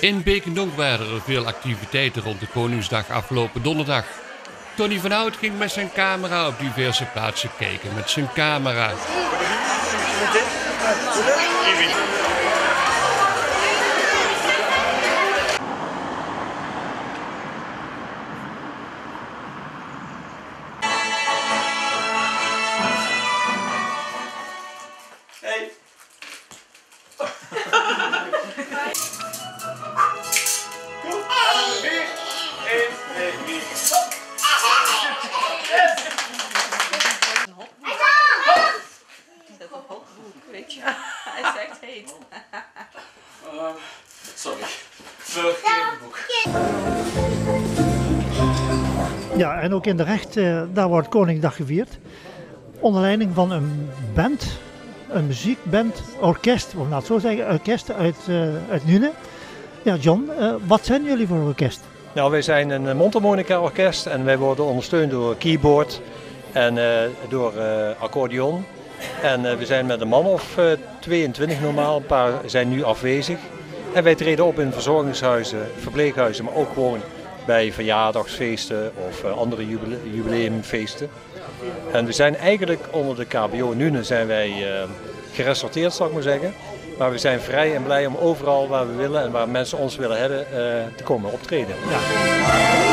In Beekendonk waren er veel activiteiten rond de Koningsdag afgelopen donderdag. Tony van Hout ging met zijn camera op diverse plaatsen kijken met zijn camera. Weet je, hij is echt heet. Sorry. Boek. Ja, en ook in de recht, eh, daar wordt Koningdag gevierd. Onder leiding van een band, een muziekband, orkest, of laat het zo zeggen, orkest uit, eh uit Nune. Ja, John, eh, wat zijn jullie voor orkest? Nou, wij zijn een mondharmonica orkest en wij worden ondersteund door keyboard en eh, door eh, accordeon. En eh, we zijn met een man of eh, 22 normaal, een paar zijn nu afwezig. En wij treden op in verzorgingshuizen, verpleeghuizen, maar ook gewoon bij verjaardagsfeesten of andere jubile- jubileumfeesten. En we zijn eigenlijk onder de KBO Nune zijn wij geresorteerd, zal ik maar zeggen. Maar we zijn vrij en blij om overal waar we willen en waar mensen ons willen hebben eh, te komen optreden. Ja.